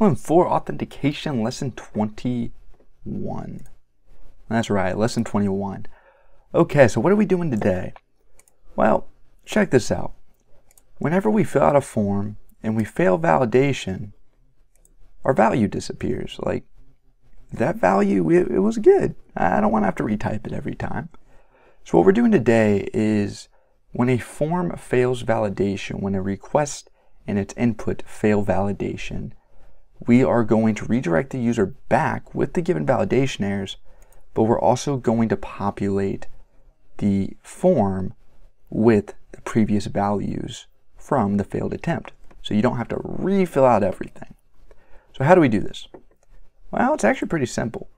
Lesson 4 Authentication, Lesson 21. That's right, Lesson 21. Okay, so what are we doing today? Well, check this out. Whenever we fill out a form and we fail validation, our value disappears. Like, that value, it, it was good. I don't want to have to retype it every time. So what we're doing today is when a form fails validation, when a request and its input fail validation, we are going to redirect the user back with the given validation errors, but we're also going to populate the form with the previous values from the failed attempt. So you don't have to refill out everything. So how do we do this? Well, it's actually pretty simple.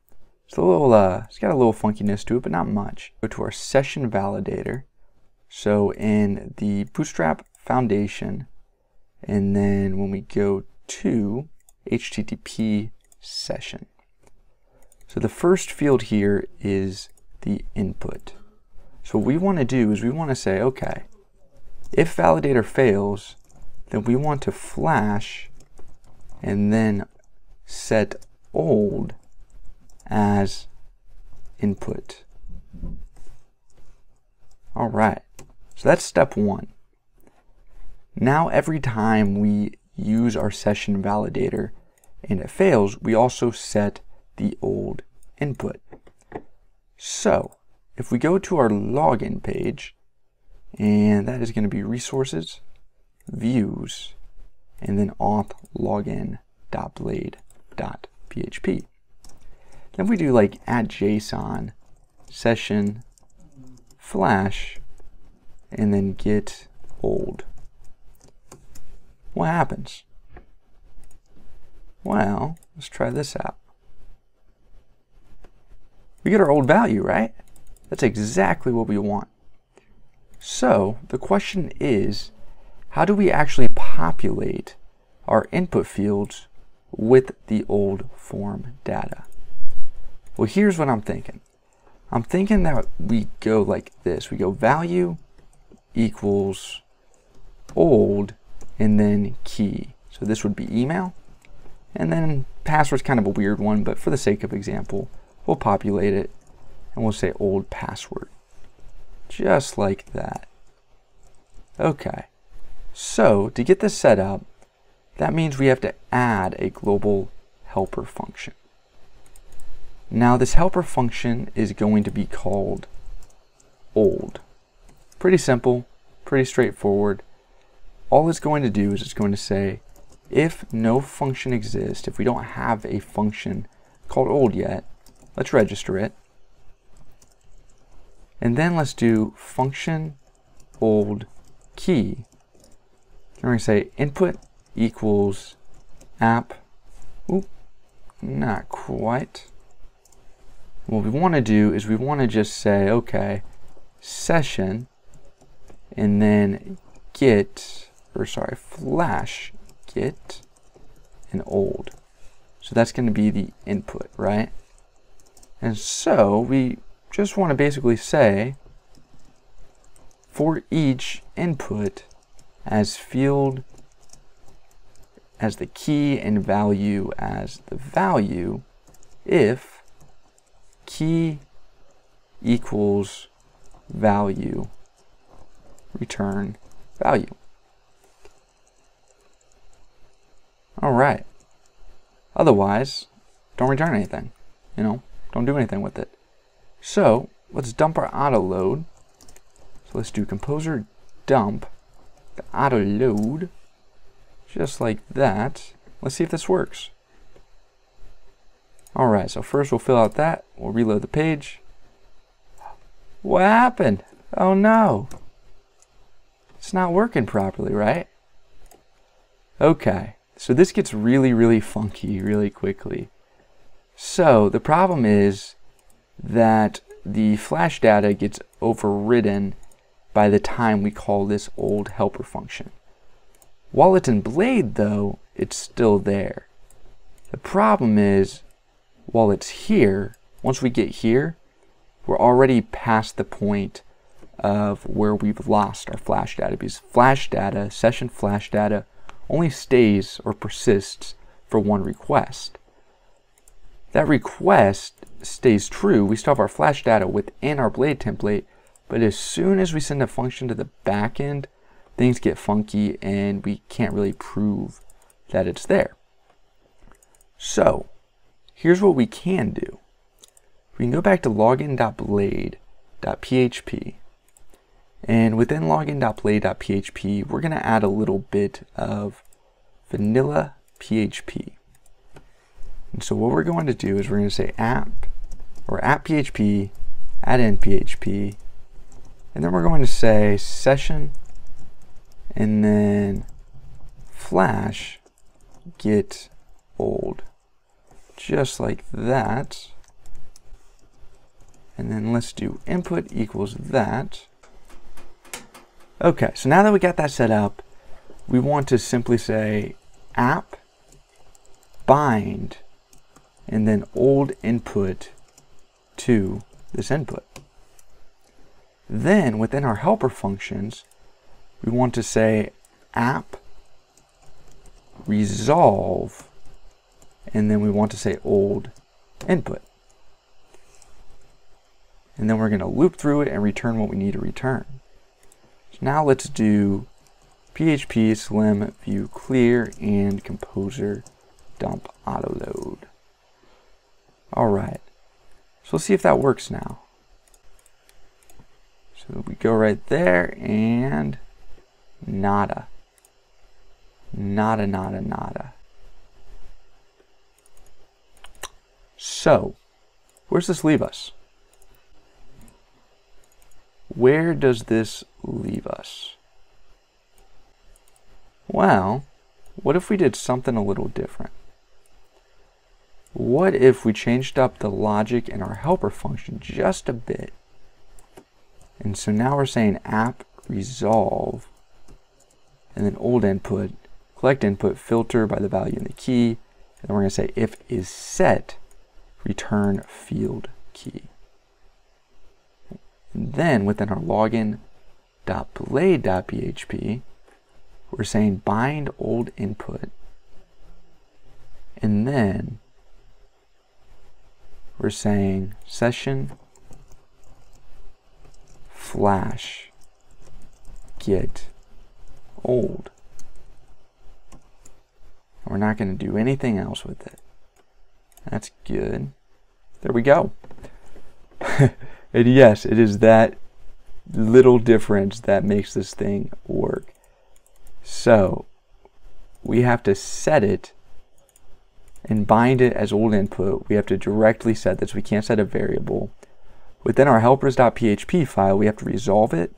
It's a little, uh, it's got a little funkiness to it, but not much. Go to our session validator. So in the Bootstrap Foundation, and then when we go to HTTP session. So the first field here is the input. So what we want to do is we want to say, okay, if validator fails, then we want to flash and then set old as input. All right, so that's step one. Now every time we use our session validator and it fails, we also set the old input. So if we go to our login page, and that is going to be resources, views, and then auth login.blade.php. Then we do like add JSON, session, flash, and then get old. What happens? Well, let's try this out. We get our old value, right? That's exactly what we want. So the question is, how do we actually populate our input fields with the old form data? Well, here's what I'm thinking. I'm thinking that we go like this. We go value equals old and then key. So this would be email. And then password's kind of a weird one, but for the sake of example, we'll populate it and we'll say old password. Just like that. Okay. So to get this set up, that means we have to add a global helper function. Now this helper function is going to be called old. Pretty simple, pretty straightforward. All it's going to do is it's going to say if no function exists, if we don't have a function called old yet, let's register it. And then let's do function old key. And we're going to say input equals app. Oop, not quite. What we want to do is we want to just say, okay, session, and then get, or sorry, flash get and old. So that's going to be the input, right? And so we just want to basically say for each input as field as the key and value as the value if key equals value return value. All right. Otherwise, don't return anything. You know, don't do anything with it. So let's dump our auto load. So let's do composer dump the auto load just like that. Let's see if this works. All right, so first we'll fill out that. We'll reload the page. What happened? Oh no. It's not working properly, right? Okay, so this gets really, really funky really quickly. So the problem is that the flash data gets overridden by the time we call this old helper function. While it's in Blade though, it's still there. The problem is, while it's here, once we get here, we're already past the point of where we've lost our flash data because flash data, session flash data, only stays or persists for one request. That request stays true. We still have our flash data within our blade template, but as soon as we send a function to the backend, things get funky and we can't really prove that it's there. So here's what we can do. We can go back to login.blade.php and within login.blade.php, we're going to add a little bit of vanilla PHP. And so what we're going to do is we're going to say app or app PHP, add in PHP, and then we're going to say session and then flash get old. Just like that. And then let's do input equals that. Okay, so now that we got that set up, we want to simply say app bind and then old input to this input. Then within our helper functions, we want to say app resolve and then we want to say old input. And then we're going to loop through it and return what we need to return. So now let's do PHP slim view clear and composer dump auto load. All right, so let's see if that works now. So we go right there and nada. Nada, nada, nada. So, where's this leave us? Where does this leave us? Well, what if we did something a little different? What if we changed up the logic in our helper function just a bit? And so now we're saying app resolve and then old input, collect input, filter by the value in the key, and we're going to say if is set, return field key. And then within our login.blade.php, we're saying bind old input, and then we're saying session flash get old. We're not going to do anything else with it. That's good. There we go. and yes, it is that little difference that makes this thing work. So we have to set it and bind it as old input. We have to directly set this. We can't set a variable. Within our helpers.php file, we have to resolve it,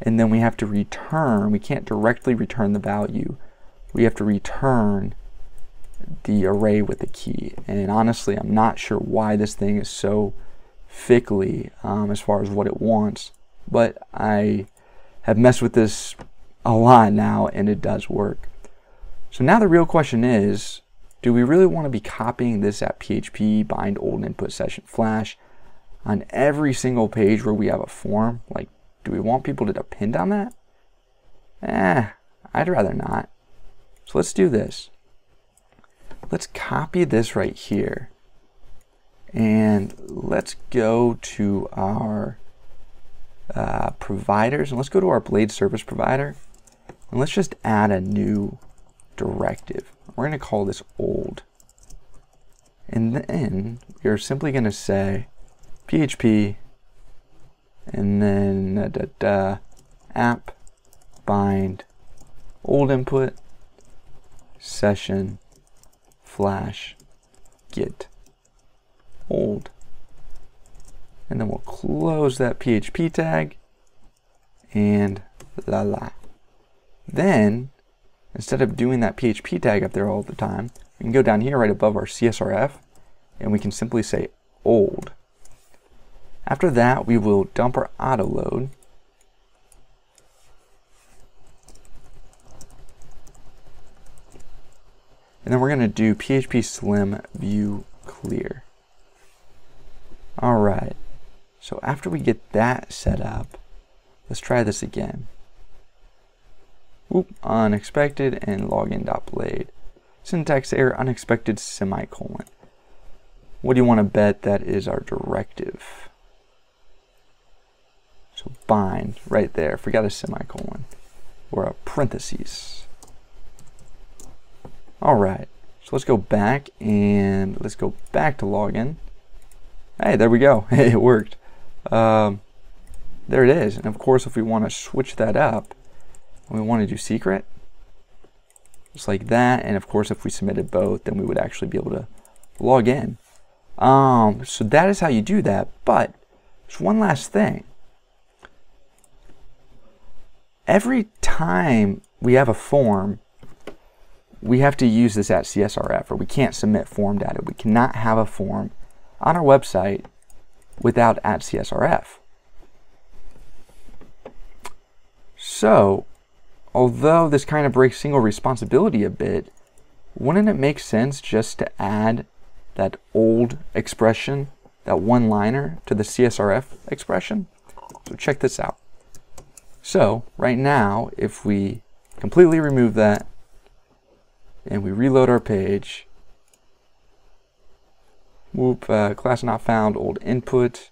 and then we have to return. We can't directly return the value. We have to return the array with the key. And honestly, I'm not sure why this thing is so fickly um, as far as what it wants, but I have messed with this a lot now, and it does work. So now the real question is, do we really want to be copying this at PHP bind old input session flash on every single page where we have a form? Like, do we want people to depend on that? Eh, I'd rather not. So let's do this. Let's copy this right here. And let's go to our uh, providers and let's go to our Blade service provider and let's just add a new directive. We're going to call this old. And then we're simply going to say PHP and then da, da, da, app bind old input session flash get old. And then we'll close that PHP tag and la la. Then Instead of doing that PHP tag up there all the time, we can go down here right above our CSRF and we can simply say old. After that, we will dump our auto load. And then we're going to do PHP Slim View Clear. All right. So after we get that set up, let's try this again. Oop, unexpected and login.blade. syntax error, unexpected semicolon. What do you want to bet that is our directive? So bind right there. Forgot a semicolon or a parentheses. All right. So let's go back and let's go back to login. Hey, there we go. Hey, it worked. Um, there it is. And of course, if we want to switch that up, we want to do secret, just like that. And of course, if we submitted both, then we would actually be able to log in. Um, so that is how you do that. But there's one last thing. Every time we have a form, we have to use this at CSRF or we can't submit form data. We cannot have a form on our website without at CSRF. So, although this kind of breaks single responsibility a bit, wouldn't it make sense just to add that old expression, that one liner, to the CSRF expression? So check this out. So right now, if we completely remove that and we reload our page, whoop, uh, class not found, old input.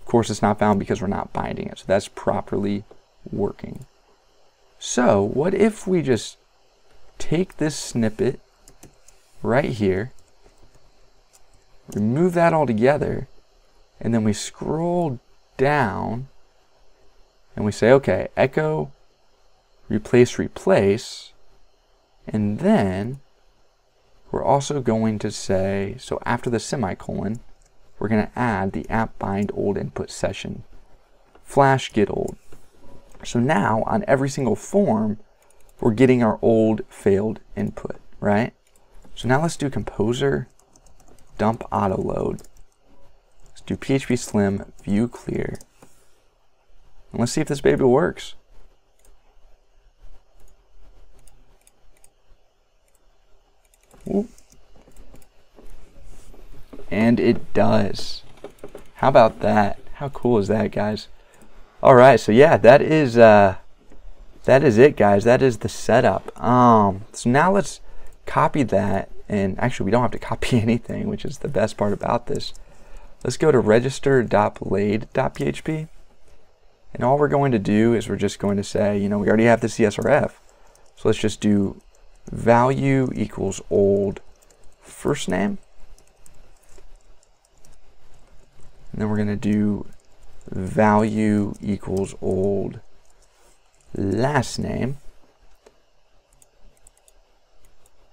Of course, it's not found because we're not binding it. So that's properly working. So what if we just take this snippet right here, remove that all together, and then we scroll down and we say, okay, echo replace replace, and then we're also going to say, so after the semicolon, we're going to add the app bind old input session, flash get old. So now on every single form, we're getting our old failed input, right? So now let's do composer dump auto load. Let's do PHP Slim view clear. And let's see if this baby works. And it does. How about that? How cool is that, guys? All right, so yeah, that is uh, that is it, guys. That is the setup. Um, so now let's copy that, and actually, we don't have to copy anything, which is the best part about this. Let's go to register.blade.php, and all we're going to do is we're just going to say, you know, we already have the CSRF, so let's just do value equals old first name, and then we're going to do value equals old last name.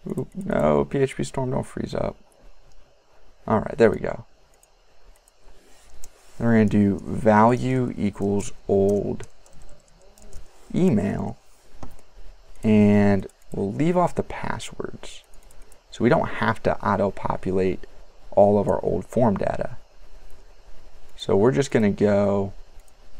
Ooh, no, PHP Storm don't freeze up. All right, there we go. Then we're going to do value equals old email. And we'll leave off the passwords. So we don't have to auto-populate all of our old form data. So we're just going to go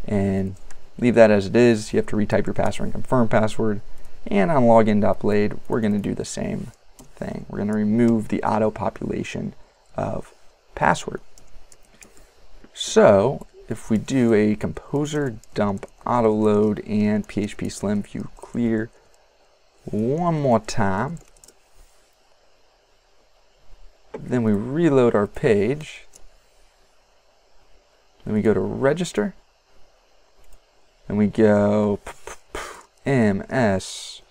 and leave that as it is. You have to retype your password and confirm password. And on login.blade, we're going to do the same thing. We're going to remove the auto population of password. So if we do a composer dump auto load and PHP Slim view clear one more time, then we reload our page then we go to register. And we go ms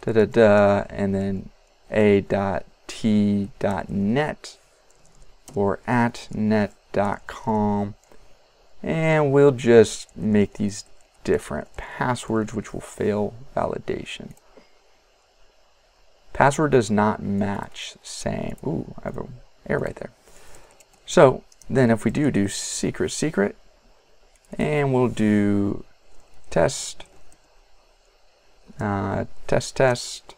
da da da and then a dot t dot net or at net dot com and we'll just make these different passwords which will fail validation. Password does not match same. Ooh, I have an error right there. So then if we do do secret secret, and we'll do test, uh, test test,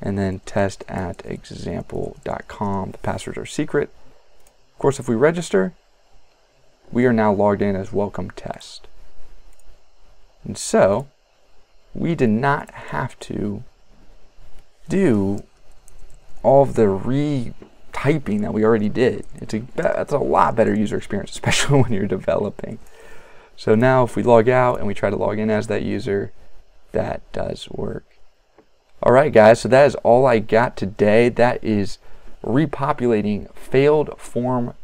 and then test at example.com. The passwords are secret. Of course, if we register, we are now logged in as welcome test. And so, we did not have to do all of the re typing that we already did. It's a, that's a lot better user experience, especially when you're developing. So now if we log out and we try to log in as that user, that does work. All right, guys, so that is all I got today. That is repopulating failed form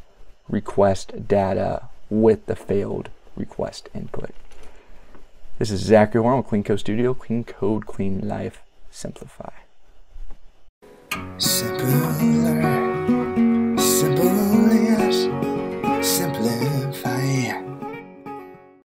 request data with the failed request input. This is Zachary Horton with Clean Code Studio. Clean Code, Clean Life, Simplify. Simple